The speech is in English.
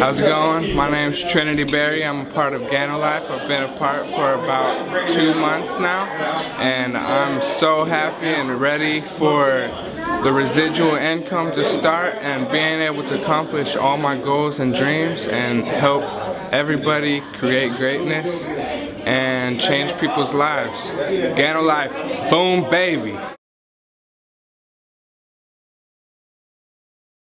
How's it going? My name's Trinity Berry. I'm a part of Ganolife. I've been a part for about two months now, and I'm so happy and ready for the residual income to start and being able to accomplish all my goals and dreams and help everybody create greatness and change people's lives. Ganolife, boom baby.